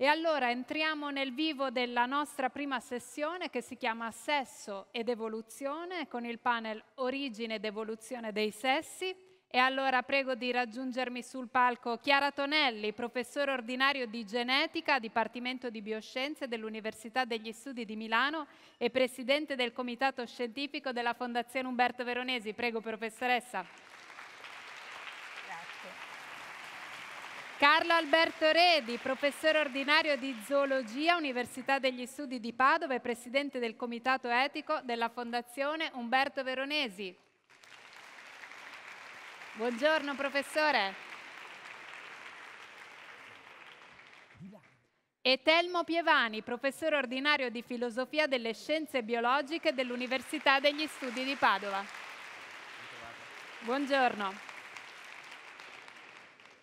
E allora entriamo nel vivo della nostra prima sessione che si chiama Sesso ed evoluzione con il panel Origine ed evoluzione dei sessi. E allora prego di raggiungermi sul palco Chiara Tonelli, professore ordinario di genetica, Dipartimento di Bioscienze dell'Università degli Studi di Milano e presidente del comitato scientifico della Fondazione Umberto Veronesi. Prego professoressa. Carlo Alberto Redi, professore ordinario di zoologia, Università degli Studi di Padova e presidente del comitato etico della Fondazione Umberto Veronesi. Buongiorno professore. E Telmo Pievani, professore ordinario di filosofia delle scienze biologiche dell'Università degli Studi di Padova. Buongiorno.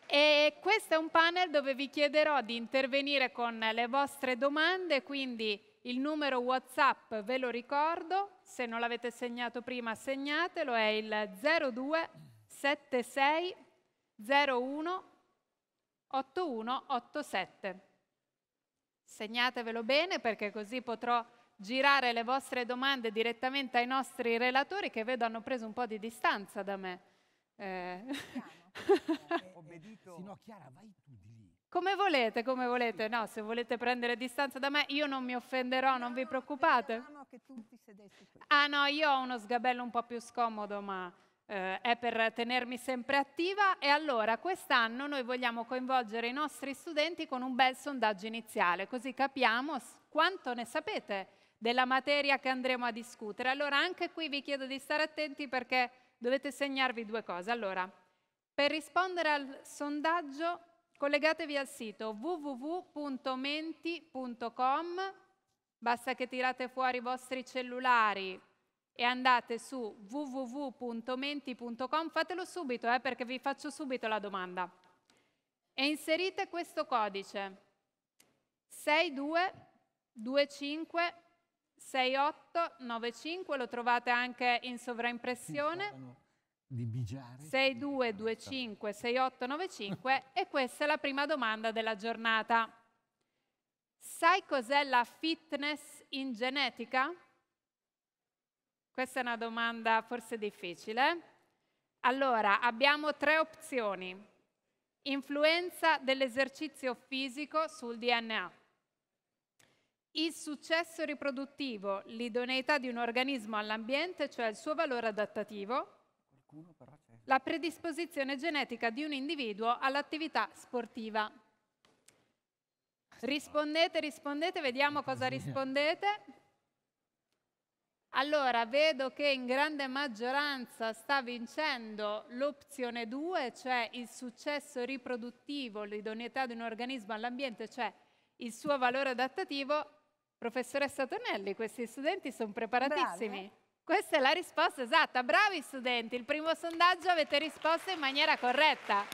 E questo è un panel dove vi chiederò di intervenire con le vostre domande, quindi il numero WhatsApp ve lo ricordo, se non l'avete segnato prima segnatelo, è il 02 76 01 8187. Segnatevelo bene perché così potrò girare le vostre domande direttamente ai nostri relatori che vedo hanno preso un po' di distanza da me. Eh. Obbedito. Sì, no, Chiara, vai tu di lì. Come volete, come volete. No, se volete prendere distanza da me, io non mi offenderò, non vi preoccupate. Ah no, io ho uno sgabello un po' più scomodo, ma eh, è per tenermi sempre attiva. E allora, quest'anno noi vogliamo coinvolgere i nostri studenti con un bel sondaggio iniziale, così capiamo quanto ne sapete della materia che andremo a discutere. Allora, anche qui vi chiedo di stare attenti perché dovete segnarvi due cose. Allora, per rispondere al sondaggio collegatevi al sito www.menti.com, basta che tirate fuori i vostri cellulari e andate su www.menti.com, fatelo subito eh, perché vi faccio subito la domanda. E inserite questo codice 62256895, lo trovate anche in sovraimpressione di Bigiare. 6225 6895 e questa è la prima domanda della giornata. Sai cos'è la fitness in genetica? Questa è una domanda forse difficile. Allora, abbiamo tre opzioni. Influenza dell'esercizio fisico sul DNA. Il successo riproduttivo, l'idoneità di un organismo all'ambiente, cioè il suo valore adattativo la predisposizione genetica di un individuo all'attività sportiva. Rispondete, rispondete, vediamo cosa rispondete. Allora, vedo che in grande maggioranza sta vincendo l'opzione 2, cioè il successo riproduttivo, l'idoneità di un organismo all'ambiente, cioè il suo valore adattativo. Professoressa Tonelli, questi studenti sono preparatissimi. Brave. Questa è la risposta esatta. Bravi studenti, il primo sondaggio avete risposto in maniera corretta.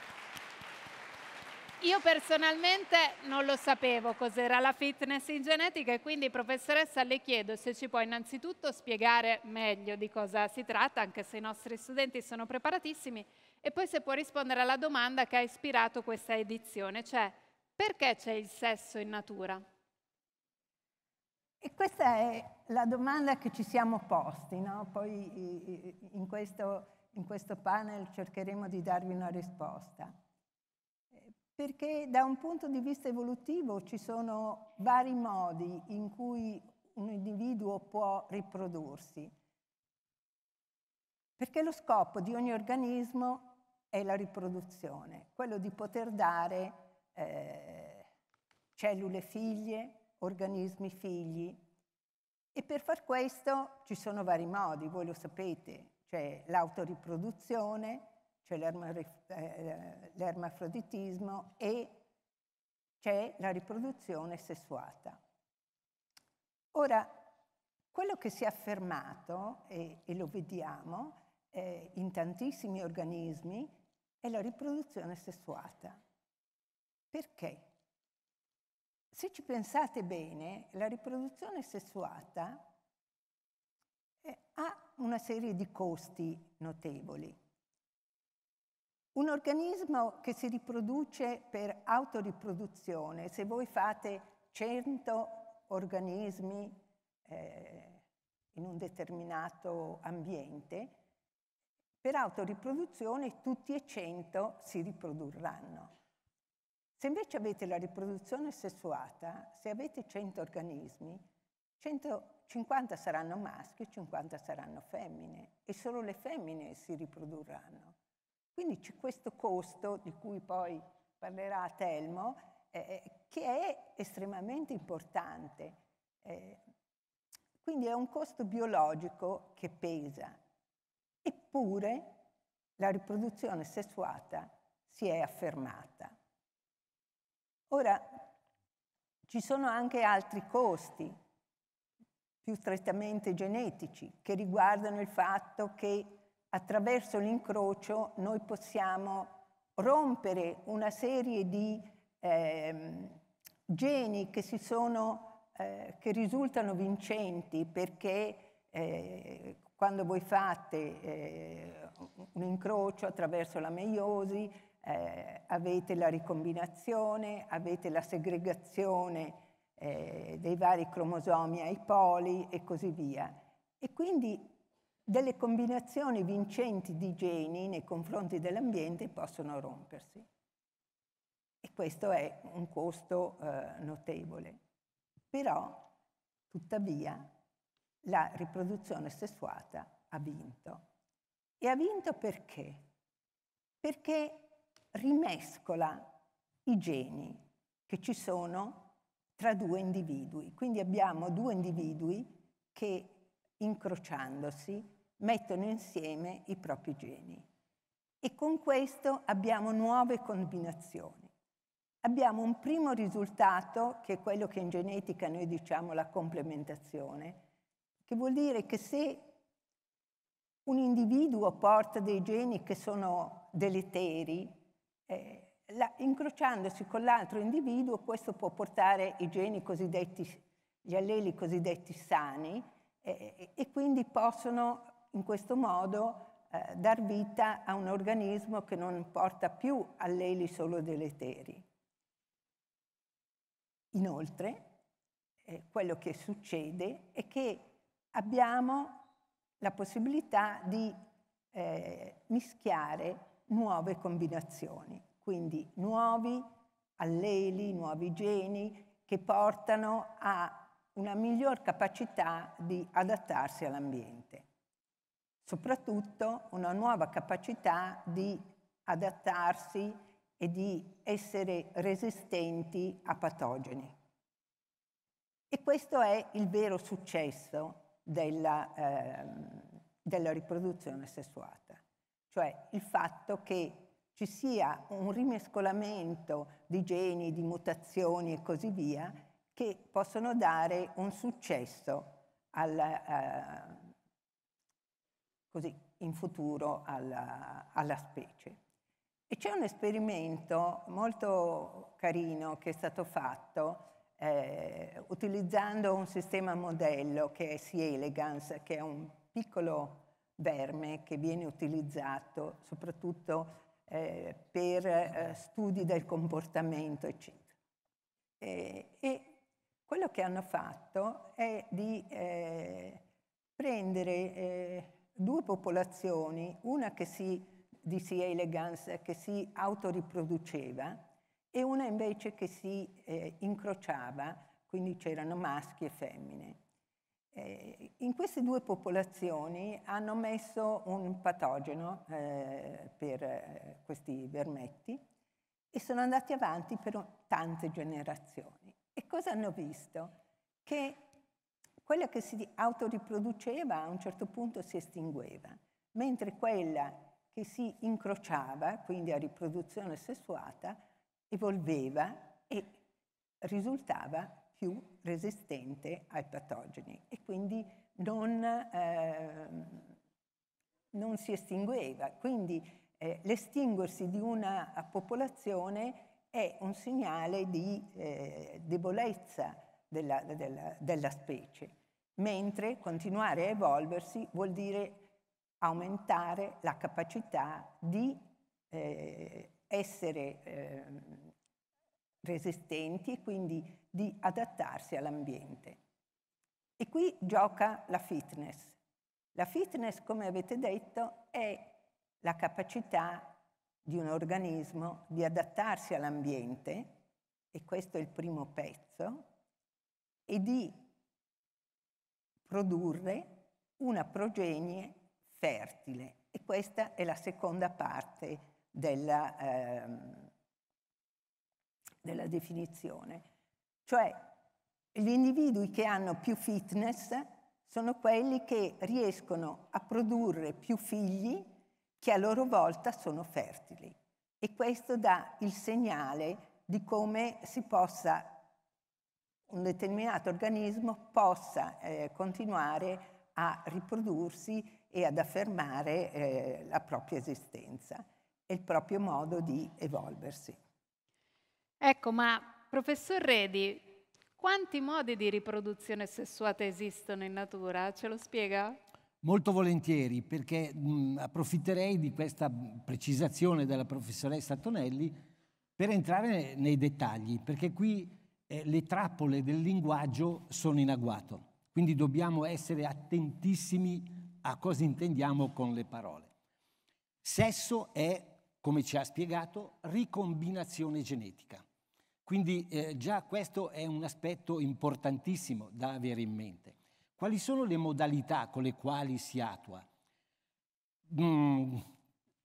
Io personalmente non lo sapevo cos'era la fitness in genetica e quindi professoressa le chiedo se ci può innanzitutto spiegare meglio di cosa si tratta, anche se i nostri studenti sono preparatissimi, e poi se può rispondere alla domanda che ha ispirato questa edizione, cioè perché c'è il sesso in natura? E questa è la domanda che ci siamo posti, no? poi in questo, in questo panel cercheremo di darvi una risposta. Perché da un punto di vista evolutivo ci sono vari modi in cui un individuo può riprodursi. Perché lo scopo di ogni organismo è la riproduzione, quello di poter dare eh, cellule figlie, organismi figli. E per far questo ci sono vari modi, voi lo sapete, c'è l'autoriproduzione, c'è eh, l'ermafroditismo e c'è la riproduzione sessuata. Ora, quello che si è affermato, e, e lo vediamo eh, in tantissimi organismi, è la riproduzione sessuata. Perché? Se ci pensate bene, la riproduzione sessuata eh, ha una serie di costi notevoli. Un organismo che si riproduce per autoriproduzione, se voi fate 100 organismi eh, in un determinato ambiente, per autoriproduzione tutti e 100 si riprodurranno. Se invece avete la riproduzione sessuata, se avete 100 organismi, 150 saranno maschi e 50 saranno femmine e solo le femmine si riprodurranno. Quindi c'è questo costo, di cui poi parlerà Telmo, eh, che è estremamente importante. Eh, quindi è un costo biologico che pesa. Eppure la riproduzione sessuata si è affermata. Ora, ci sono anche altri costi, più strettamente genetici, che riguardano il fatto che attraverso l'incrocio noi possiamo rompere una serie di eh, geni che, sono, eh, che, risultano vincenti perché eh, quando voi fate eh, un incrocio attraverso la meiosi eh, avete la ricombinazione, avete la segregazione eh, dei vari cromosomi ai poli e così via. E quindi delle combinazioni vincenti di geni nei confronti dell'ambiente possono rompersi. E questo è un costo eh, notevole. Però, tuttavia, la riproduzione sessuata ha vinto. E ha vinto perché? Perché rimescola i geni che ci sono tra due individui. Quindi abbiamo due individui che incrociandosi mettono insieme i propri geni. E con questo abbiamo nuove combinazioni. Abbiamo un primo risultato, che è quello che in genetica noi diciamo la complementazione, che vuol dire che se un individuo porta dei geni che sono deleteri, eh, la, incrociandosi con l'altro individuo, questo può portare i geni cosiddetti, gli alleli cosiddetti sani, eh, e quindi possono in questo modo eh, dar vita a un organismo che non porta più alleli solo deleteri. Inoltre, eh, quello che succede è che abbiamo la possibilità di eh, mischiare nuove combinazioni, quindi nuovi alleli, nuovi geni che portano a una miglior capacità di adattarsi all'ambiente soprattutto una nuova capacità di adattarsi e di essere resistenti a patogeni. E questo è il vero successo della, eh, della riproduzione sessuata, cioè il fatto che ci sia un rimescolamento di geni, di mutazioni e così via, che possono dare un successo al, eh, così in futuro alla, alla specie. E c'è un esperimento molto carino che è stato fatto eh, utilizzando un sistema modello che è C. elegans, che è un piccolo verme che viene utilizzato soprattutto eh, per eh, studi del comportamento, eccetera. e quello che hanno fatto è di eh, prendere eh, due popolazioni, una che si, di C. elegans che si autoriproduceva e una invece che si eh, incrociava, quindi c'erano maschi e femmine. Eh, in queste due popolazioni hanno messo un patogeno eh, per eh, questi vermetti e sono andati avanti per tante generazioni. E cosa hanno visto? Che quella che si autoriproduceva a un certo punto si estingueva, mentre quella che si incrociava, quindi a riproduzione sessuata, evolveva e risultava più resistente ai patogeni e quindi non, eh, non si estingueva. Quindi eh, l'estinguersi di una popolazione è un segnale di eh, debolezza della, della, della specie mentre continuare a evolversi vuol dire aumentare la capacità di eh, essere eh, resistenti e quindi di adattarsi all'ambiente. E qui gioca la fitness. La fitness, come avete detto, è la capacità di un organismo di adattarsi all'ambiente, e questo è il primo pezzo, e di produrre una progenie fertile. E questa è la seconda parte della, ehm, della definizione. Cioè, gli individui che hanno più fitness sono quelli che riescono a produrre più figli che a loro volta sono fertili. E questo dà il segnale di come si possa, un determinato organismo possa eh, continuare a riprodursi e ad affermare eh, la propria esistenza e il proprio modo di evolversi. Ecco, ma professor Redi, quanti modi di riproduzione sessuata esistono in natura? Ce lo spiega? Molto volentieri, perché mh, approfitterei di questa precisazione della professoressa Tonelli per entrare nei dettagli, perché qui eh, le trappole del linguaggio sono in agguato, quindi dobbiamo essere attentissimi a cosa intendiamo con le parole. Sesso è, come ci ha spiegato, ricombinazione genetica. Quindi eh, già questo è un aspetto importantissimo da avere in mente. Quali sono le modalità con le quali si attua? Mm,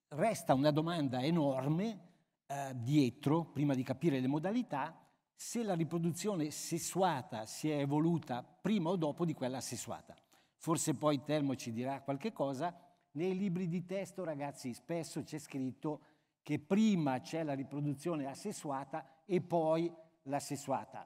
resta una domanda enorme eh, dietro, prima di capire le modalità, se la riproduzione sessuata si è evoluta prima o dopo di quella sessuata. Forse poi Telmo ci dirà qualche cosa. Nei libri di testo, ragazzi, spesso c'è scritto che prima c'è la riproduzione asessuata e poi la sessuata.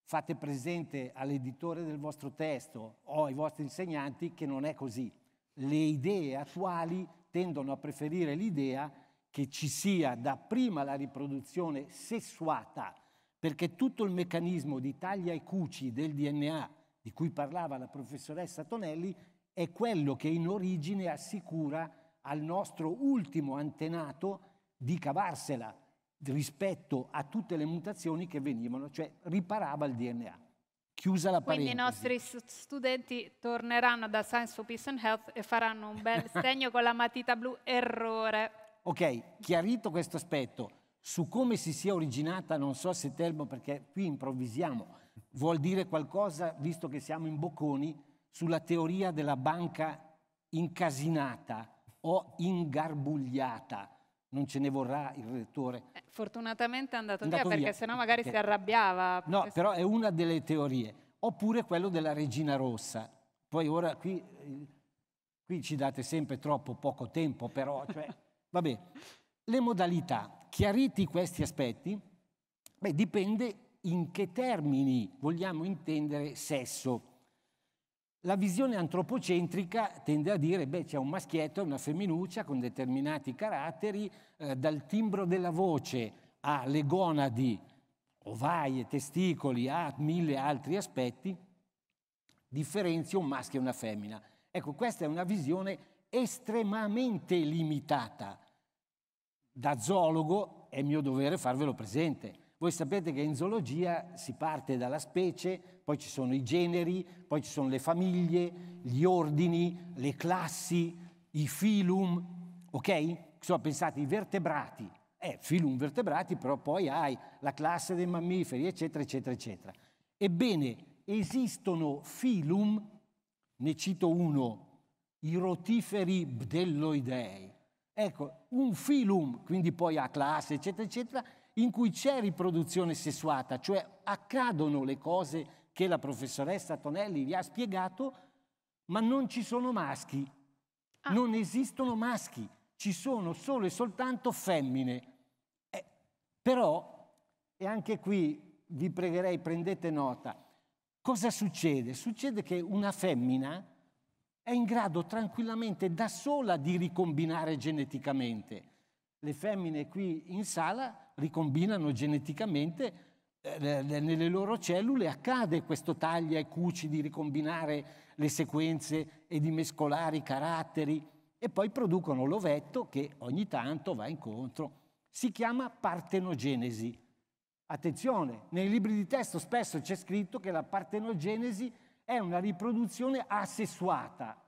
Fate presente all'editore del vostro testo o ai vostri insegnanti che non è così. Le idee attuali tendono a preferire l'idea che ci sia dapprima la riproduzione sessuata, perché tutto il meccanismo di taglia e cuci del DNA di cui parlava la professoressa Tonelli è quello che in origine assicura al nostro ultimo antenato di cavarsela rispetto a tutte le mutazioni che venivano, cioè riparava il DNA. Chiusa la parentesi. Quindi i nostri studenti torneranno da Science for Peace and Health e faranno un bel segno con la matita blu, errore. Ok, chiarito questo aspetto, su come si sia originata, non so se Telmo, perché qui improvvisiamo, vuol dire qualcosa, visto che siamo in Bocconi, sulla teoria della banca incasinata o ingarbugliata non ce ne vorrà il rettore. Eh, fortunatamente è andato, andato via, via, perché sennò magari okay. si arrabbiava. No, però è una delle teorie. Oppure quello della regina rossa. Poi ora qui, qui ci date sempre troppo poco tempo, però, cioè, vabbè. Le modalità, chiariti questi aspetti, beh, dipende in che termini vogliamo intendere sesso. La visione antropocentrica tende a dire, beh, c'è un maschietto e una femminuccia con determinati caratteri, eh, dal timbro della voce alle gonadi, ovaie, testicoli, a mille altri aspetti, differenzia un maschio e una femmina. Ecco, questa è una visione estremamente limitata. Da zoologo è mio dovere farvelo presente. Voi sapete che in zoologia si parte dalla specie, poi ci sono i generi, poi ci sono le famiglie, gli ordini, le classi, i filum, ok? Sono pensati i vertebrati, eh, filum vertebrati, però poi hai la classe dei mammiferi, eccetera, eccetera, eccetera. Ebbene, esistono filum, ne cito uno, i rotiferi bdelloidei. Ecco, un filum, quindi poi ha classe, eccetera, eccetera, in cui c'è riproduzione sessuata, cioè accadono le cose che la professoressa Tonelli vi ha spiegato, ma non ci sono maschi. Ah. Non esistono maschi, ci sono solo e soltanto femmine. Eh, però, e anche qui vi pregherei prendete nota, cosa succede? Succede che una femmina è in grado tranquillamente da sola di ricombinare geneticamente. Le femmine qui in sala ricombinano geneticamente eh, nelle loro cellule, accade questo taglia e cuci di ricombinare le sequenze e di mescolare i caratteri e poi producono l'ovetto che ogni tanto va incontro. Si chiama partenogenesi. Attenzione, nei libri di testo spesso c'è scritto che la partenogenesi è una riproduzione asessuata.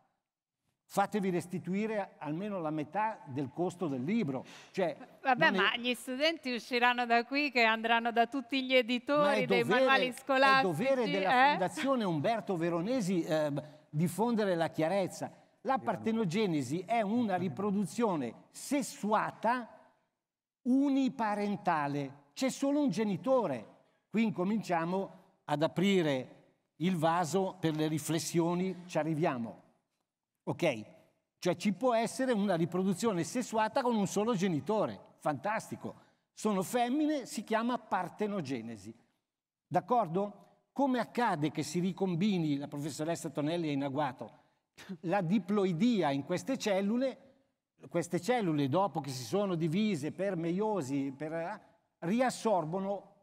Fatevi restituire almeno la metà del costo del libro. Cioè, Vabbè, è... ma gli studenti usciranno da qui che andranno da tutti gli editori dei manuali scolastici. È dovere della eh? Fondazione Umberto Veronesi eh, diffondere la chiarezza. La partenogenesi è una riproduzione sessuata uniparentale. C'è solo un genitore. Qui incominciamo ad aprire il vaso per le riflessioni, ci arriviamo. Ok? Cioè ci può essere una riproduzione sessuata con un solo genitore. Fantastico. Sono femmine, si chiama partenogenesi. D'accordo? Come accade che si ricombini, la professoressa Tonelli ha inaguato, la diploidia in queste cellule, queste cellule dopo che si sono divise per meiosi, per, eh, riassorbono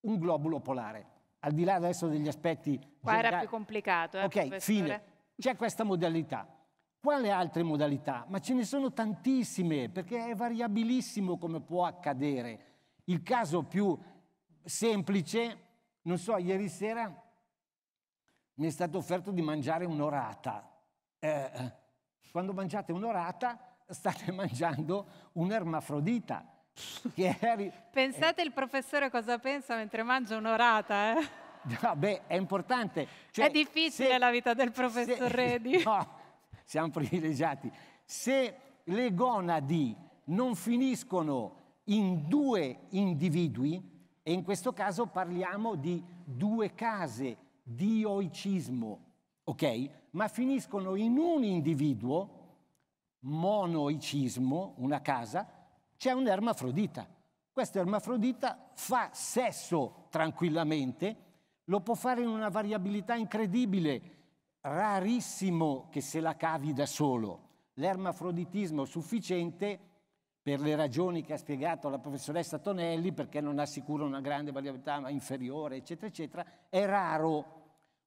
un globulo polare. Al di là adesso degli aspetti... Qua generali. era più complicato. Eh, ok, professore? fine. C'è questa modalità. Quale altre modalità? Ma ce ne sono tantissime, perché è variabilissimo come può accadere. Il caso più semplice, non so, ieri sera mi è stato offerto di mangiare un'orata. Eh, eh quando mangiate un'orata state mangiando un'ermafrodita. Pensate eh, il professore cosa pensa mentre mangia un'orata, eh? Beh, è importante. Cioè, è difficile se, la vita del professor se, Redi. No, siamo privilegiati. Se le gonadi non finiscono in due individui, e in questo caso parliamo di due case di oicismo, ok? Ma finiscono in un individuo, monoicismo, una casa, c'è un ermafrodita. Questo ermafrodita fa sesso tranquillamente, lo può fare in una variabilità incredibile, rarissimo che se la cavi da solo. L'ermafroditismo sufficiente per le ragioni che ha spiegato la professoressa Tonelli, perché non assicura una grande variabilità inferiore, eccetera, eccetera, è raro.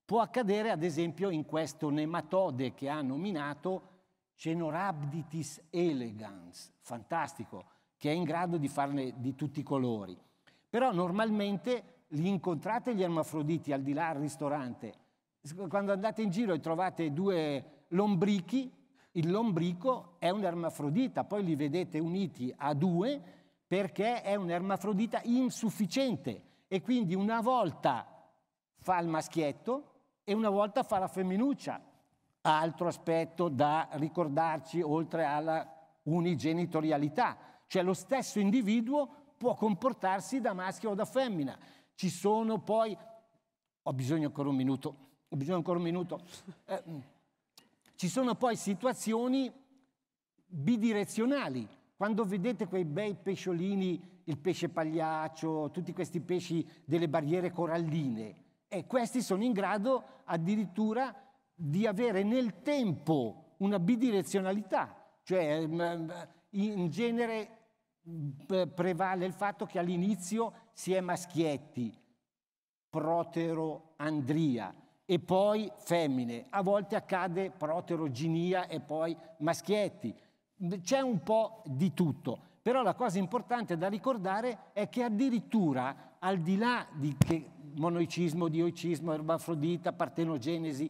Può accadere, ad esempio, in questo nematode che ha nominato Cenorhabditis elegans, fantastico, che è in grado di farne di tutti i colori. Però normalmente li incontrate gli ermafroditi al di là al ristorante quando andate in giro e trovate due lombrichi, il lombrico è un ermafrodita, poi li vedete uniti a due perché è un ermafrodita insufficiente e quindi una volta fa il maschietto e una volta fa la femminuccia. Altro aspetto da ricordarci oltre alla unigenitorialità, cioè lo stesso individuo può comportarsi da maschio o da femmina. Ci sono poi, ho bisogno ancora un minuto, ho bisogno ancora un minuto. Eh, ci sono poi situazioni bidirezionali. Quando vedete quei bei pesciolini, il pesce pagliaccio, tutti questi pesci delle barriere coralline, e questi sono in grado addirittura di avere nel tempo una bidirezionalità, cioè mm, in genere prevale il fatto che all'inizio si è maschietti, proteroandria, e poi femmine. A volte accade proteroginia e poi maschietti. C'è un po' di tutto. Però la cosa importante da ricordare è che addirittura al di là di monoicismo, dioicismo, erbafrodita, partenogenesi,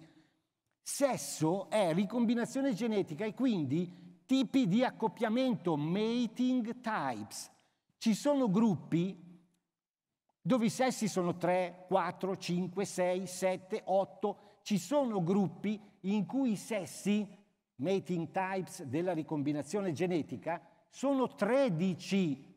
sesso è ricombinazione genetica e quindi tipi di accoppiamento, mating types. Ci sono gruppi dove i sessi sono 3, 4, 5, 6, 7, 8. Ci sono gruppi in cui i sessi, mating types della ricombinazione genetica, sono 13.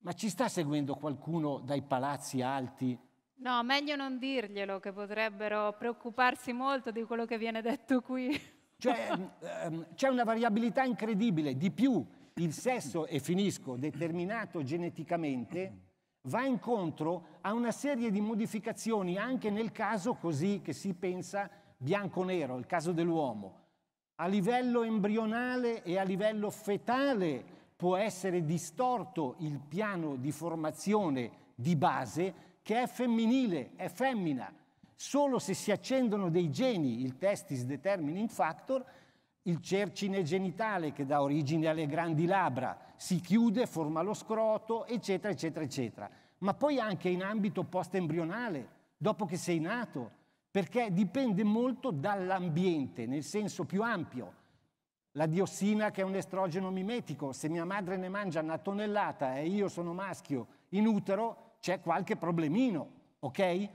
Ma ci sta seguendo qualcuno dai palazzi alti? No, meglio non dirglielo, che potrebbero preoccuparsi molto di quello che viene detto qui. Cioè, ehm, c'è una variabilità incredibile. Di più, il sesso, e finisco, determinato geneticamente, va incontro a una serie di modificazioni anche nel caso così che si pensa bianco-nero, il caso dell'uomo. A livello embrionale e a livello fetale può essere distorto il piano di formazione di base che è femminile, è femmina. Solo se si accendono dei geni, il testis determining factor, il cercine genitale che dà origine alle grandi labbra, si chiude, forma lo scroto, eccetera, eccetera, eccetera. Ma poi anche in ambito post-embrionale, dopo che sei nato, perché dipende molto dall'ambiente, nel senso più ampio. La diossina che è un estrogeno mimetico, se mia madre ne mangia una tonnellata e io sono maschio in utero, c'è qualche problemino, ok?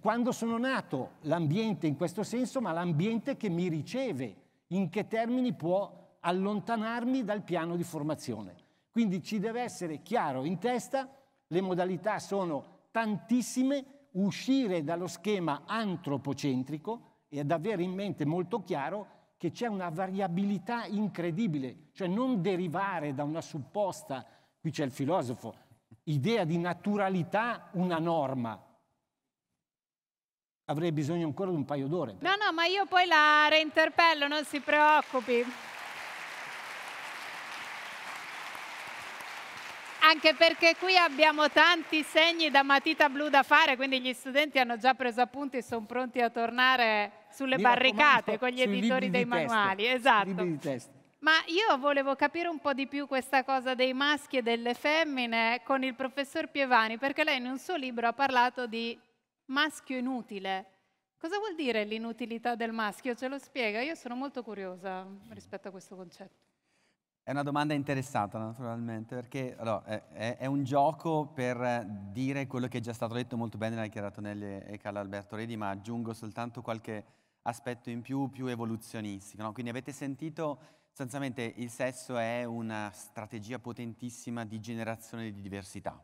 Quando sono nato, l'ambiente in questo senso, ma l'ambiente che mi riceve, in che termini può allontanarmi dal piano di formazione. Quindi ci deve essere chiaro in testa, le modalità sono tantissime, uscire dallo schema antropocentrico e ad avere in mente molto chiaro che c'è una variabilità incredibile, cioè non derivare da una supposta, qui c'è il filosofo, idea di naturalità una norma. Avrei bisogno ancora di un paio d'ore. No, no, ma io poi la reinterpello, non si preoccupi. Anche perché qui abbiamo tanti segni da matita blu da fare, quindi gli studenti hanno già preso appunti e sono pronti a tornare sulle Mi barricate con gli editori dei testo, manuali. sui Esatto. libri di testo. Ma io volevo capire un po' di più questa cosa dei maschi e delle femmine con il professor Pievani, perché lei in un suo libro ha parlato di maschio inutile. Cosa vuol dire l'inutilità del maschio? Ce lo spiega? Io sono molto curiosa rispetto a questo concetto. È una domanda interessata naturalmente perché allora, è, è- un gioco per dire quello che è già stato detto molto bene da Chiara Tonelli e Carlo Alberto Redi, ma aggiungo soltanto qualche aspetto in più, più evoluzionistico. no? Quindi avete sentito, sostanzialmente il sesso è una strategia potentissima di generazione di diversità.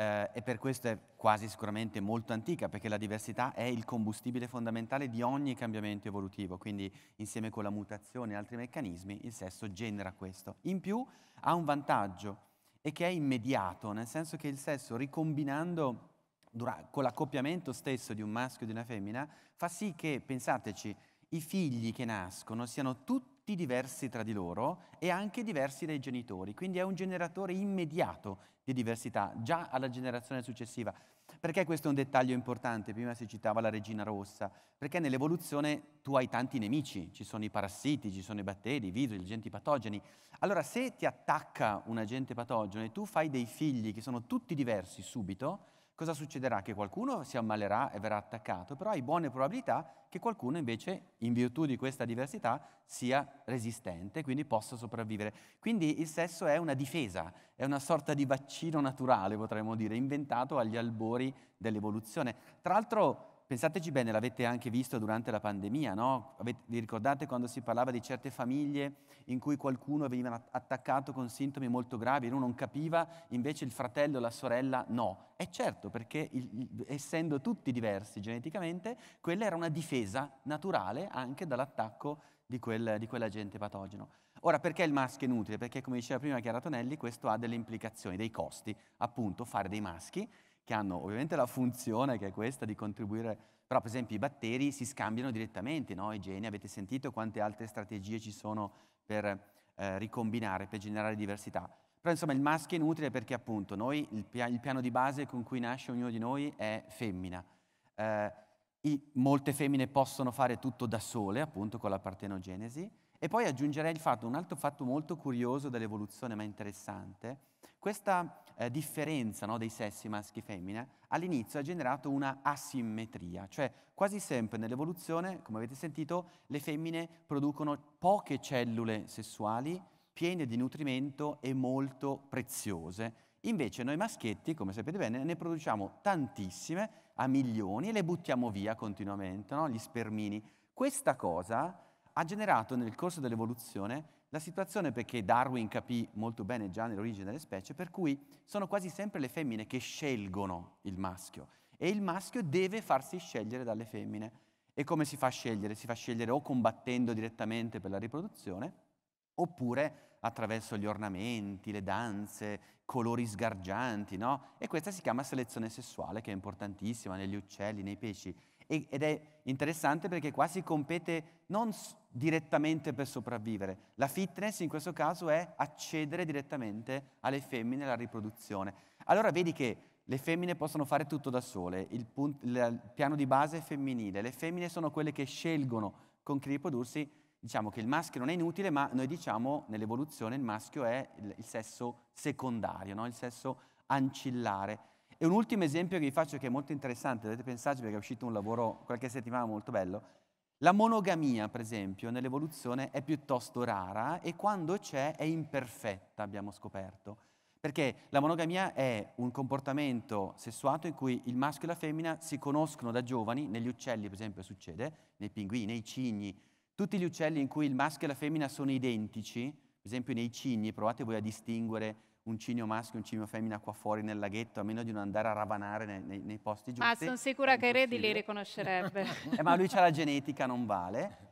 Eh, e per questo è quasi sicuramente molto antica, perché la diversità è il combustibile fondamentale di ogni cambiamento evolutivo, quindi insieme con la mutazione e altri meccanismi il sesso genera questo. In più ha un vantaggio, e che è immediato, nel senso che il sesso ricombinando dura- con l'accoppiamento stesso di un maschio e di una femmina fa sì che, pensateci, i figli che nascono siano tutti diversi tra di loro e anche diversi dai genitori, quindi è un generatore immediato di diversità già alla generazione successiva. Perché questo è un dettaglio importante? Prima si citava la regina rossa, perché nell'evoluzione tu hai tanti nemici, ci sono i parassiti, ci sono i batteri, i virus, gli agenti patogeni. Allora se ti attacca un agente patogeno e tu fai dei figli che sono tutti diversi subito, cosa succederà? Che qualcuno si ammalerà e verrà attaccato, però hai buone probabilità che qualcuno invece, in virtù di questa diversità, sia resistente, quindi possa sopravvivere. Quindi il sesso è una difesa, è una sorta di vaccino naturale, potremmo dire, inventato agli albori dell'evoluzione. Tra l'altro, pensateci bene, l'avete anche visto durante la pandemia, no? Vi ricordate quando si parlava di certe famiglie in cui qualcuno veniva at- attaccato con sintomi molto gravi, uno non capiva, invece il fratello o la sorella no. E certo, perché il- essendo tutti diversi geneticamente, quella era una difesa naturale anche dall'attacco di, quel, di quell'agente patogeno. Ora, perché il maschio è inutile? Perché, come diceva prima Chiara Tonelli, questo ha delle implicazioni, dei costi, appunto, fare dei maschi che hanno ovviamente la funzione che è questa di contribuire, però per esempio i batteri si scambiano direttamente, no? i geni, avete sentito quante altre strategie ci sono per eh, ricombinare, per generare diversità. Però insomma il maschio è inutile perché appunto noi, il, pia- il piano di base con cui nasce ognuno di noi è femmina. Eh, i- molte femmine possono fare tutto da sole, appunto con la partenogenesi, e poi aggiungerei il fatto, un altro fatto molto curioso dell'evoluzione, ma interessante, questa eh, differenza no, dei sessi maschi e femmine all'inizio ha generato una asimmetria, cioè quasi sempre nell'evoluzione, come avete sentito, le femmine producono poche cellule sessuali piene di nutrimento e molto preziose. Invece noi maschietti, come sapete bene, ne produciamo tantissime, a milioni, e le buttiamo via continuamente, no? gli spermini. Questa cosa ha generato nel corso dell'evoluzione la situazione perché Darwin capì molto bene già nell'origine delle specie, per cui sono quasi sempre le femmine che scelgono il maschio e il maschio deve farsi scegliere dalle femmine. E come si fa a scegliere? Si fa scegliere o combattendo direttamente per la riproduzione, oppure attraverso gli ornamenti, le danze, colori sgargianti, no? E questa si chiama selezione sessuale, che è importantissima negli uccelli, nei pesci. Ed è interessante perché qua si compete non direttamente per sopravvivere. La fitness in questo caso è accedere direttamente alle femmine alla riproduzione. Allora vedi che le femmine possono fare tutto da sole, il, punt- il piano di base è femminile, le femmine sono quelle che scelgono con chi riprodursi, diciamo che il maschio non è inutile, ma noi diciamo nell'evoluzione il maschio è il, il sesso secondario, no? il sesso ancillare. E un ultimo esempio che vi faccio che è molto interessante, dovete pensarci perché è uscito un lavoro qualche settimana molto bello. La monogamia, per esempio, nell'evoluzione è piuttosto rara e quando c'è è imperfetta, abbiamo scoperto. Perché la monogamia è un comportamento sessuato in cui il maschio e la femmina si conoscono da giovani, negli uccelli per esempio succede, nei pinguini, nei cigni, tutti gli uccelli in cui il maschio e la femmina sono identici, per esempio nei cigni, provate voi a distinguere un cigno maschio e un cigno femmina qua fuori nel laghetto, a meno di non andare a ravanare nei, nei, nei posti giusti. Ma sono sicura che Redi li riconoscerebbe. eh, ma lui c'ha la genetica, non vale.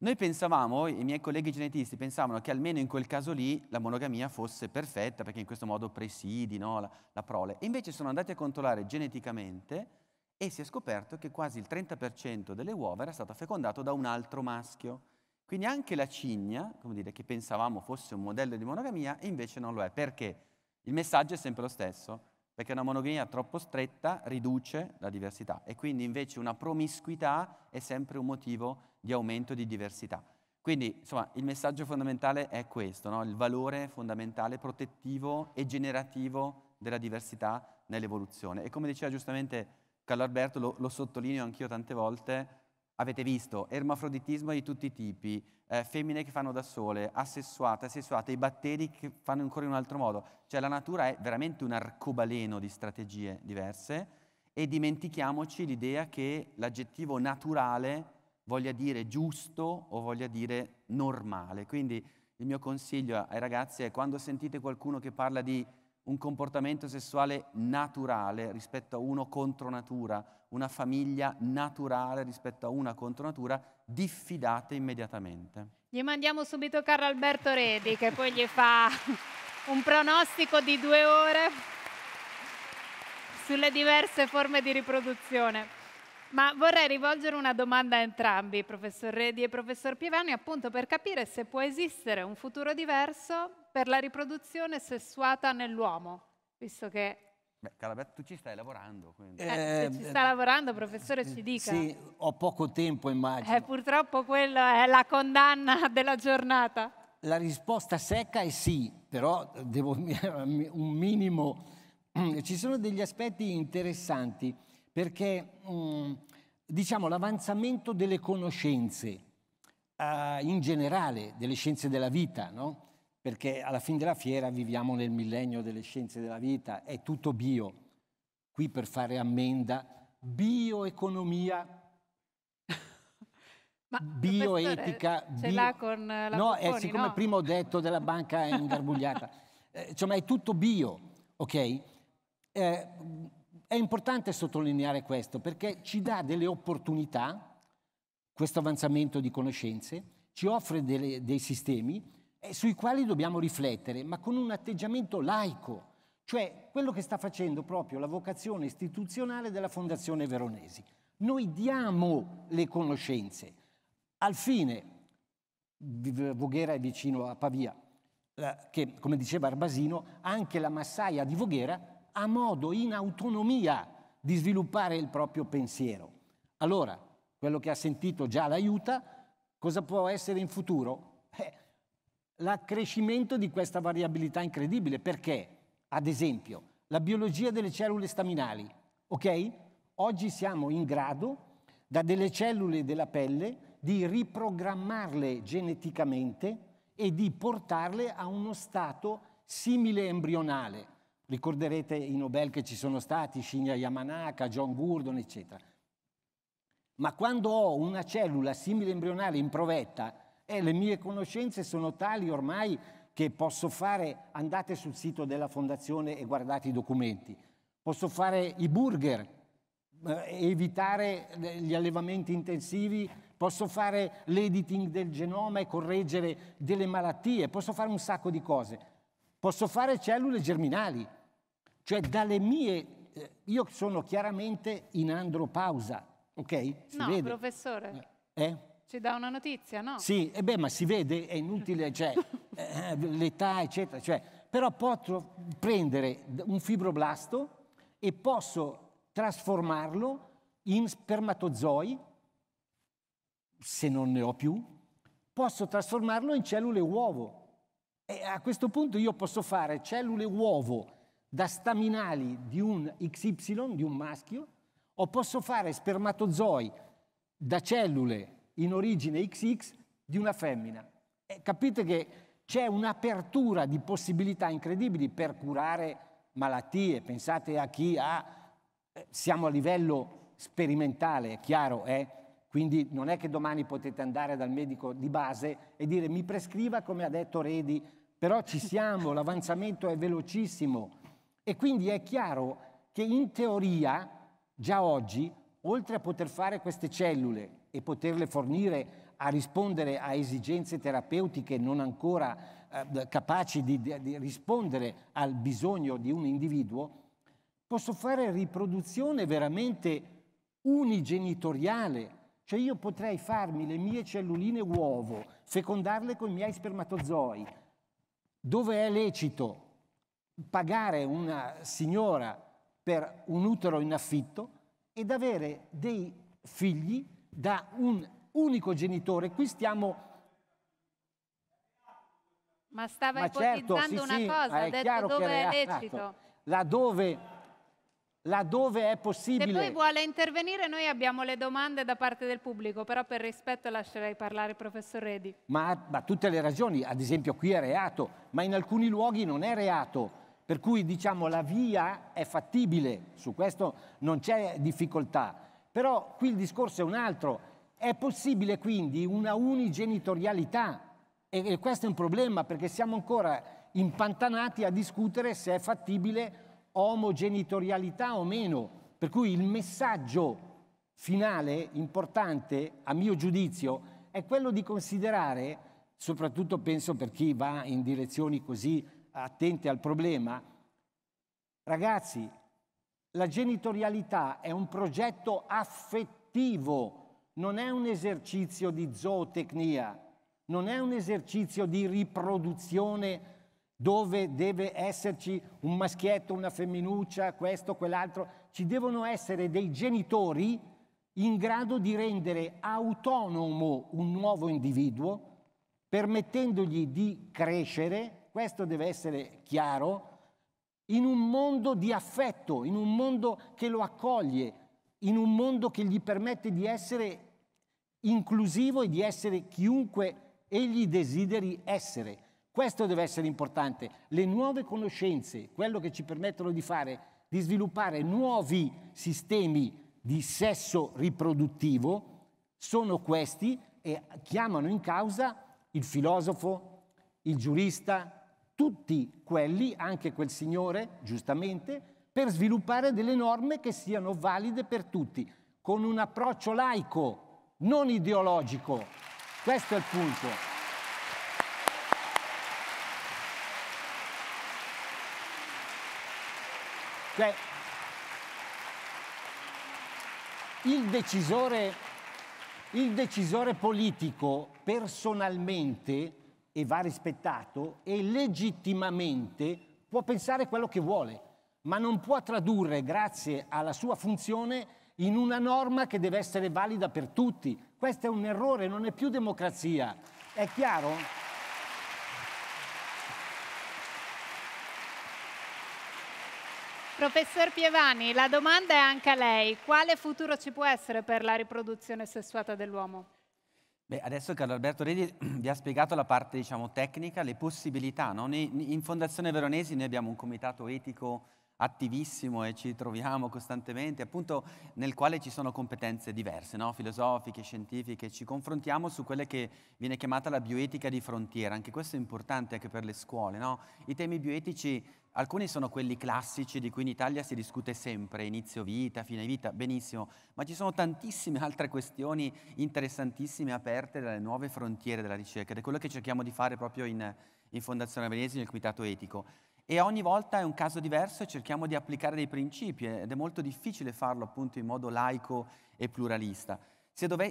Noi pensavamo, i miei colleghi genetisti pensavano che almeno in quel caso lì la monogamia fosse perfetta perché in questo modo presidi no, la, la, prole. E invece sono andati a controllare geneticamente e si è scoperto che quasi il 30% delle uova era stato fecondato da un altro maschio. Quindi anche la cigna, come dire, che pensavamo fosse un modello di monogamia, invece non lo è. Perché? Il messaggio è sempre lo stesso, perché una monogamia troppo stretta riduce la diversità e quindi invece una promiscuità è sempre un motivo di aumento di diversità. Quindi, insomma, il messaggio fondamentale è questo, no? il valore fondamentale, protettivo e generativo della diversità nell'evoluzione. E come diceva giustamente Carlo Alberto, lo, lo sottolineo anch'io tante volte, avete visto ermafroditismo di tutti i tipi, eh, femmine che fanno da sole, asessuate, asessuate, i batteri che fanno ancora in un altro modo. Cioè la natura è veramente un arcobaleno di strategie diverse e dimentichiamoci l'idea che l'aggettivo naturale voglia dire giusto o voglia dire normale. Quindi il mio consiglio ai ragazzi è quando sentite qualcuno che parla di un comportamento sessuale naturale rispetto a uno contro natura, una famiglia naturale rispetto a una contro natura, diffidate immediatamente. Gli mandiamo subito Carlo Alberto Redi che poi gli fa un pronostico di due ore sulle diverse forme di riproduzione. Ma vorrei rivolgere una domanda a entrambi, professor Redi e professor Pievani, appunto per capire se può esistere un futuro diverso per la riproduzione sessuata nell'uomo, visto che... Beh, Calabert, tu ci stai lavorando. Quindi. Eh, eh, ci sta lavorando, professore, ci dica. Sì, ho poco tempo, immagino. Eh, purtroppo quella è la condanna della giornata. La risposta secca è sì, però devo un minimo... Ci sono degli aspetti interessanti perché mm, diciamo, l'avanzamento delle conoscenze uh, in generale, delle scienze della vita, no? perché alla fine della fiera viviamo nel millennio delle scienze della vita, è tutto bio. Qui per fare ammenda, bioeconomia, ma, bioetica. Ce bio... l'ha con la No, Bocconi, è siccome no? prima ho detto della banca ingarbugliata. eh, insomma, è tutto bio, ok? Eh, è importante sottolineare questo perché ci dà delle opportunità, questo avanzamento di conoscenze, ci offre delle, dei sistemi eh, sui quali dobbiamo riflettere, ma con un atteggiamento laico, cioè quello che sta facendo proprio la vocazione istituzionale della Fondazione Veronesi. Noi diamo le conoscenze al fine, Voghera è vicino a Pavia, che come diceva Arbasino, anche la massaia di Voghera ha modo in autonomia di sviluppare il proprio pensiero. Allora, quello che ha sentito già l'aiuta, cosa può essere in futuro? Eh, l'accrescimento di questa variabilità incredibile. Perché? Ad esempio, la biologia delle cellule staminali. Ok? Oggi siamo in grado, da delle cellule della pelle, di riprogrammarle geneticamente e di portarle a uno stato simile embrionale. Ricorderete i Nobel che ci sono stati, Shinya Yamanaka, John Gurdon, eccetera. Ma quando ho una cellula simile embrionale in provetta, eh, le mie conoscenze sono tali ormai che posso fare, andate sul sito della fondazione e guardate i documenti, posso fare i burger, eh, evitare gli allevamenti intensivi, posso fare l'editing del genoma e correggere delle malattie, posso fare un sacco di cose, posso fare cellule germinali, cioè dalle mie, eh, io sono chiaramente in andropausa, ok? Si no, vede? professore. Eh? Ci dà una notizia, no? Sì, e beh, ma si vede, è inutile, cioè, eh, l'età, eccetera. Cioè, però posso prendere un fibroblasto e posso trasformarlo in spermatozoi, se non ne ho più, posso trasformarlo in cellule uovo. E a questo punto io posso fare cellule uovo da staminali di un XY, di un maschio, o posso fare spermatozoi da cellule in origine XX di una femmina. E capite che c'è un'apertura di possibilità incredibili per curare malattie. Pensate a chi ha, eh, siamo a livello sperimentale, è chiaro, eh? quindi non è che domani potete andare dal medico di base e dire mi prescriva come ha detto Redi, però ci siamo, l'avanzamento è velocissimo e quindi è chiaro che in teoria già oggi, oltre a poter fare queste cellule e poterle fornire a rispondere a esigenze terapeutiche non ancora eh, capaci di, di rispondere al bisogno di un individuo, posso fare riproduzione veramente unigenitoriale, cioè io potrei farmi le mie celluline uovo, fecondarle con i miei spermatozoi, dove è lecito pagare una signora per un utero in affitto ed avere dei figli da un unico genitore. Qui stiamo... Ma stava Ma ipotizzando certo, sì, una sì, cosa, ha detto dove è, lecito. Laddove, laddove è possibile. Se poi vuole intervenire noi abbiamo le domande da parte del pubblico, però per rispetto lascerei parlare il professor Redi. Ma, ma tutte le ragioni, ad esempio qui è reato, ma in alcuni luoghi non è reato. Per cui diciamo la via è fattibile, su questo non c'è difficoltà. Però qui il discorso è un altro, è possibile quindi una unigenitorialità e questo è un problema perché siamo ancora impantanati a discutere se è fattibile omogenitorialità o meno. Per cui il messaggio finale, importante, a mio giudizio, è quello di considerare, soprattutto penso per chi va in direzioni così attente al problema, ragazzi, la genitorialità è un progetto affettivo non è un esercizio di zootecnia, non è un esercizio di riproduzione dove deve esserci un maschietto, una femminuccia, questo, quell'altro. Ci devono essere dei genitori in grado di rendere autonomo un nuovo individuo, permettendogli di crescere, questo deve essere chiaro, in un mondo di affetto, in un mondo che lo accoglie, in un mondo che gli permette di essere inclusivo e di essere chiunque egli desideri essere. Questo deve essere importante. Le nuove conoscenze, quello che ci permettono di fare, di sviluppare nuovi sistemi di sesso riproduttivo, sono questi e chiamano in causa il filosofo, il giurista, tutti quelli, anche quel signore, giustamente, per sviluppare delle norme che siano valide per tutti, con un approccio laico, non ideologico. Questo è il punto. Cioè, il decisore, il decisore politico personalmente, e va rispettato, e legittimamente può pensare quello che vuole, ma non può tradurre, grazie alla sua funzione, in una norma che deve essere valida per tutti. Questo è un errore, non è più democrazia. È chiaro? Professor Pievani, la domanda è anche a lei. Quale futuro ci può essere per la riproduzione sessuata dell'uomo? Beh, adesso Carlo Alberto Redi vi ha spiegato la parte diciamo, tecnica, le possibilità. No? In Fondazione Veronesi noi abbiamo un comitato etico attivissimo e ci troviamo costantemente, appunto nel quale ci sono competenze diverse, no? filosofiche, scientifiche, ci confrontiamo su quelle che viene chiamata la bioetica di frontiera, anche questo è importante anche per le scuole. No? I temi bioetici, alcuni sono quelli classici di cui in Italia si discute sempre, inizio vita, fine vita, benissimo, ma ci sono tantissime altre questioni interessantissime aperte dalle nuove frontiere della ricerca ed è quello che cerchiamo di fare proprio in, in Fondazione Venesi nel Comitato Etico e ogni volta è un caso diverso e cerchiamo di applicare dei principi ed è molto difficile farlo appunto in modo laico e pluralista.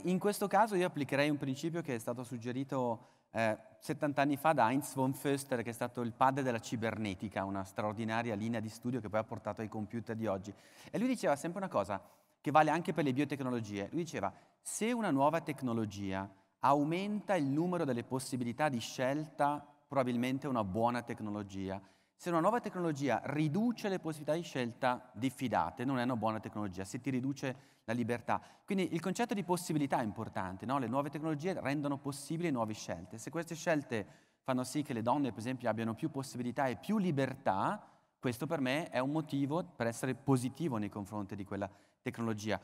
in questo caso io applicherei un principio che è stato suggerito eh, 70 anni fa da Heinz von Föster, che è stato il padre della cibernetica, una straordinaria linea di studio che poi ha portato ai computer di oggi. E lui diceva sempre una cosa che vale anche per le biotecnologie. Lui diceva, se una nuova tecnologia aumenta il numero delle possibilità di scelta, probabilmente una buona tecnologia. Se una nuova tecnologia riduce le possibilità di scelta, diffidate, non è una buona tecnologia, se ti riduce la libertà. Quindi il concetto di possibilità è importante, no? le nuove tecnologie rendono possibili nuove scelte. Se queste scelte fanno sì che le donne, per esempio, abbiano più possibilità e più libertà, questo per me è un motivo per essere positivo nei confronti di quella tecnologia.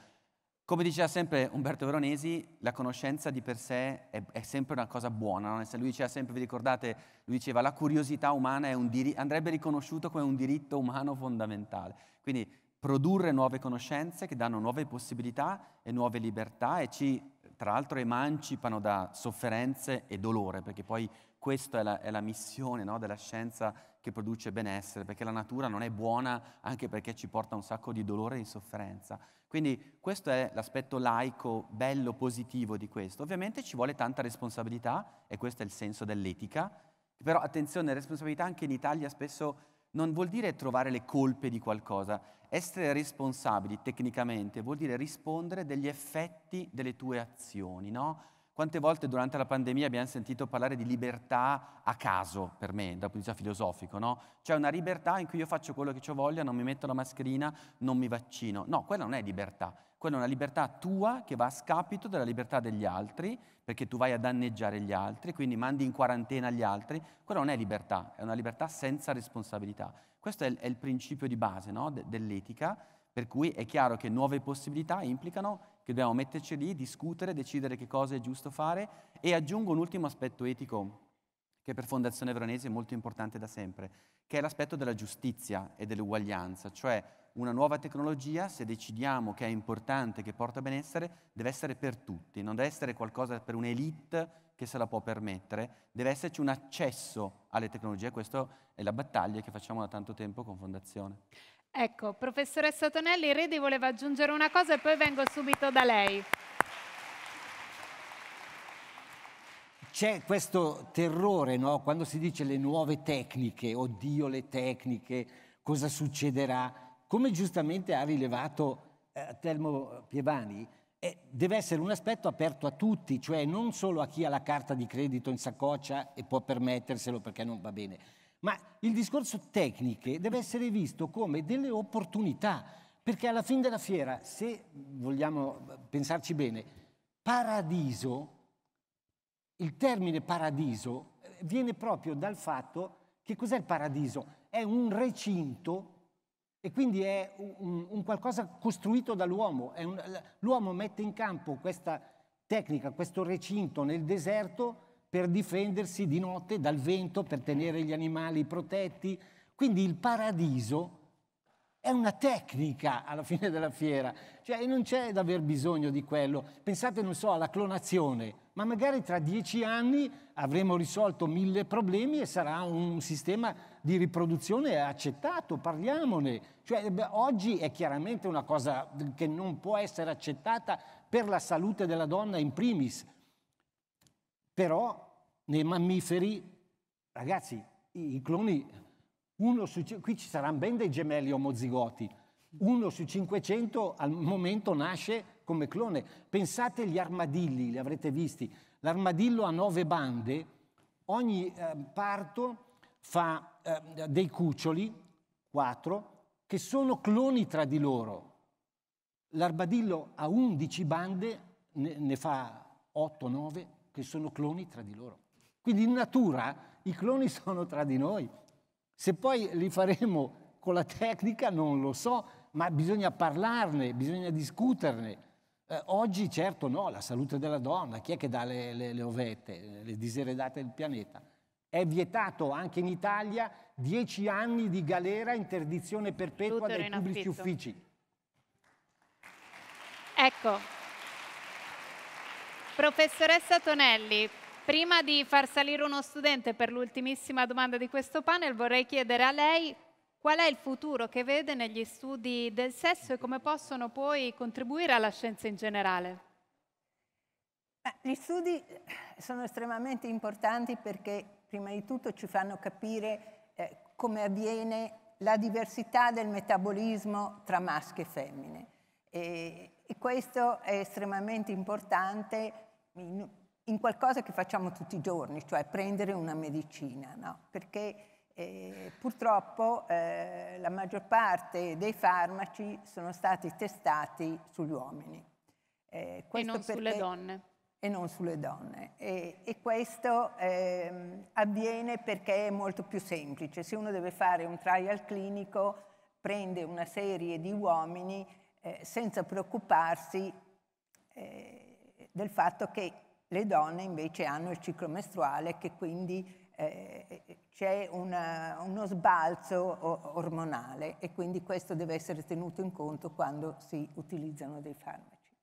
Come diceva sempre Umberto Veronesi, la conoscenza di per sé è, è sempre una cosa buona. No? Lui diceva sempre, vi ricordate, lui diceva la curiosità umana diri- andrebbe riconosciuto come un diritto umano fondamentale. Quindi produrre nuove conoscenze che danno nuove possibilità e nuove libertà e ci, tra l'altro, emancipano da sofferenze e dolore, perché poi questa è la, è la missione no? della scienza che produce benessere, perché la natura non è buona anche perché ci porta un sacco di dolore e di sofferenza. Quindi questo è l'aspetto laico, bello, positivo di questo. Ovviamente ci vuole tanta responsabilità e questo è il senso dell'etica, però attenzione, responsabilità anche in Italia spesso non vuol dire trovare le colpe di qualcosa, essere responsabili tecnicamente vuol dire rispondere degli effetti delle tue azioni, no? Quante volte durante la pandemia abbiamo sentito parlare di libertà a caso, per me, dal punto di vista filosofico, no? Cioè una libertà in cui io faccio quello che ho voglia, non mi metto la mascherina, non mi vaccino. No, quella non è libertà. Quella è una libertà tua che va a scapito della libertà degli altri, perché tu vai a danneggiare gli altri, quindi mandi in quarantena gli altri. Quella non è libertà, è una libertà senza responsabilità. Questo è il, è il principio di base no? De, dell'etica, per cui è chiaro che nuove possibilità implicano che dobbiamo metterci lì, discutere, decidere che cosa è giusto fare. E aggiungo un ultimo aspetto etico che per Fondazione Veronese è molto importante da sempre, che è l'aspetto della giustizia e dell'uguaglianza, cioè una nuova tecnologia, se decidiamo che è importante, che porta benessere, deve essere per tutti, non deve essere qualcosa per un'elite che se la può permettere, deve esserci un accesso alle tecnologie, questa è la battaglia che facciamo da tanto tempo con Fondazione. Ecco, professoressa Tonelli, Redi voleva aggiungere una cosa e poi vengo subito da lei. C'è questo terrore, no? Quando si dice le nuove tecniche, oddio le tecniche, cosa succederà? Come giustamente ha rilevato eh, Telmo Pievani, eh, deve essere un aspetto aperto a tutti, cioè non solo a chi ha la carta di credito in saccoccia e può permetterselo perché non va bene, ma il discorso tecniche deve essere visto come delle opportunità, perché alla fine della fiera, se vogliamo pensarci bene, paradiso, il termine paradiso eh, viene proprio dal fatto che cos'è il paradiso? È un recinto e quindi è un, un qualcosa costruito dall'uomo. L'uomo mette in campo questa tecnica, questo recinto nel deserto per difendersi di notte dal vento, per tenere gli animali protetti. Quindi il paradiso è una tecnica alla fine della fiera, cioè non c'è da aver bisogno di quello. Pensate, non so, alla clonazione, ma magari tra dieci anni avremo risolto mille problemi e sarà un sistema di riproduzione accettato, parliamone. Cioè, beh, oggi è chiaramente una cosa che non può essere accettata per la salute della donna in primis, però nei mammiferi, ragazzi, i, i cloni, su, qui ci saranno ben dei gemelli omozigoti, uno su 500 al momento nasce come clone. Pensate agli armadilli, li avrete visti. L'armadillo ha nove bande, ogni eh, parto fa eh, dei cuccioli, quattro, che sono cloni tra di loro. L'armadillo ha 11 bande, ne, ne fa 8-9 che sono cloni tra di loro. Quindi in natura i cloni sono tra di noi. Se poi li faremo con la tecnica non lo so, ma bisogna parlarne, bisogna discuterne. Eh, oggi certo no, la salute della donna, chi è che dà le, le, le ovette, le diseredate del pianeta? È vietato anche in Italia dieci anni di galera, interdizione perpetua Tutto dai pubblici uffici. Ecco, professoressa Tonelli, Prima di far salire uno studente per l'ultimissima domanda di questo panel, vorrei chiedere a lei qual è il futuro che vede negli studi del sesso e come possono poi contribuire alla scienza in generale. Gli studi sono estremamente importanti perché prima di tutto ci fanno capire eh, come avviene la diversità del metabolismo tra maschi e femmine. E, e questo è estremamente importante in, in qualcosa che facciamo tutti i giorni, cioè prendere una medicina, no? Perché eh, purtroppo eh, la maggior parte dei farmaci sono stati testati sugli uomini. Eh, e non perché, sulle donne. E non sulle donne. E, e questo ehm, avviene perché è molto più semplice. Se uno deve fare un trial clinico, prende una serie di uomini eh, senza preoccuparsi eh, del fatto che le donne invece hanno il ciclo mestruale che quindi eh, c'è una, uno sbalzo ormonale e quindi questo deve essere tenuto in conto quando si utilizzano dei farmaci.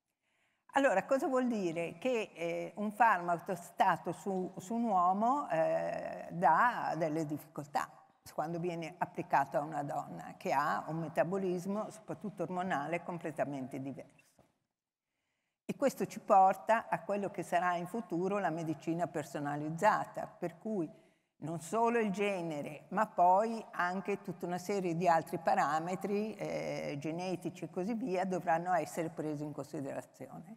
Allora, cosa vuol dire? Che eh, un farmaco stato su, su un uomo eh, dà delle difficoltà quando viene applicato a una donna che ha un metabolismo, soprattutto ormonale, completamente diverso. E questo ci porta a quello che sarà in futuro la medicina personalizzata, per cui non solo il genere, ma poi anche tutta una serie di altri parametri eh, genetici e così via dovranno essere presi in considerazione.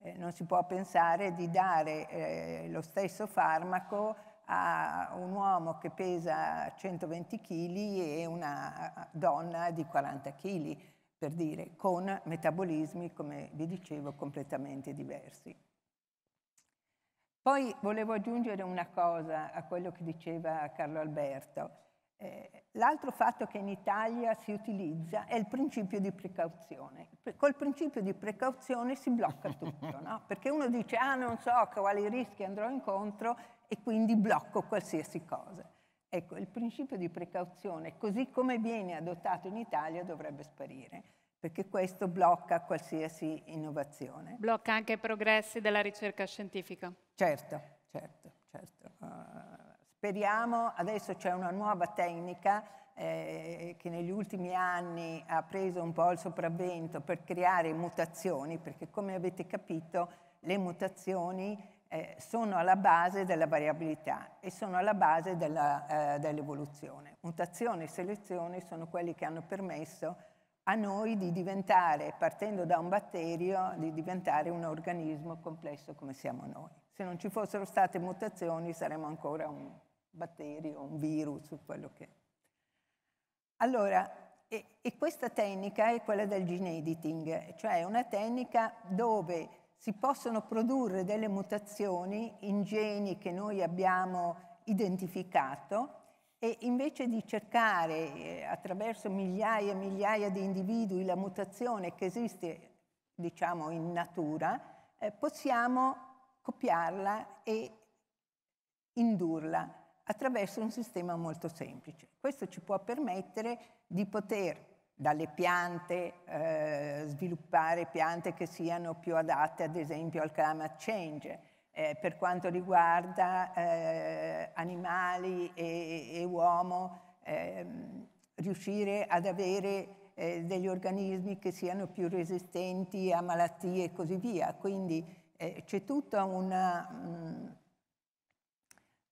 Eh, non si può pensare di dare eh, lo stesso farmaco a un uomo che pesa 120 kg e una donna di 40 kg per dire, con metabolismi, come vi dicevo, completamente diversi. Poi volevo aggiungere una cosa a quello che diceva Carlo Alberto. Eh, l'altro fatto che in Italia si utilizza è il principio di precauzione. Col principio di precauzione si blocca tutto, no? Perché uno dice, ah non so a quali rischi andrò incontro e quindi blocco qualsiasi cosa. Ecco, il principio di precauzione, così come viene adottato in Italia, dovrebbe sparire, perché questo blocca qualsiasi innovazione. Blocca anche i progressi della ricerca scientifica. Certo, certo, certo. Uh, speriamo, adesso c'è una nuova tecnica eh, che negli ultimi anni ha preso un po' il sopravvento per creare mutazioni, perché come avete capito le mutazioni eh, sono alla base della variabilità e sono alla base della, eh, dell'evoluzione. Mutazione e selezione sono quelli che hanno permesso a noi di diventare, partendo da un batterio, di diventare un organismo complesso come siamo noi. Se non ci fossero state mutazioni saremmo ancora un batterio, un virus, quello che... Allora, e, e questa tecnica è quella del gene editing, cioè una tecnica dove si possono produrre delle mutazioni in geni che noi abbiamo identificato e invece di cercare eh, attraverso migliaia e migliaia di individui la mutazione che esiste, diciamo, in natura, eh, possiamo copiarla e indurla attraverso un sistema molto semplice. Questo ci può permettere di poter dalle piante, eh, sviluppare piante che siano più adatte ad esempio al climate change. Eh, per quanto riguarda eh, animali e, e uomo, ehm, riuscire ad avere eh, degli organismi che siano più resistenti a malattie e così via. Quindi eh, c'è tutta una, mm,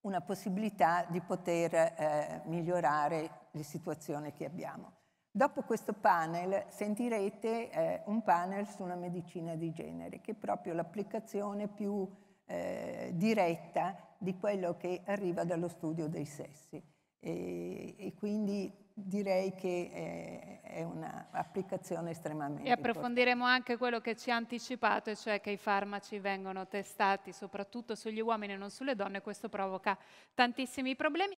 una, possibilità di poter eh, migliorare le situazioni che abbiamo. Dopo questo panel sentirete eh, un panel sulla medicina di genere, che è proprio l'applicazione più eh, diretta di quello che arriva dallo studio dei sessi. E, e quindi direi che eh, è un'applicazione estremamente E approfondiremo importante. anche quello che ci ha anticipato, cioè che i farmaci vengono testati soprattutto sugli uomini e non sulle donne, questo provoca tantissimi problemi.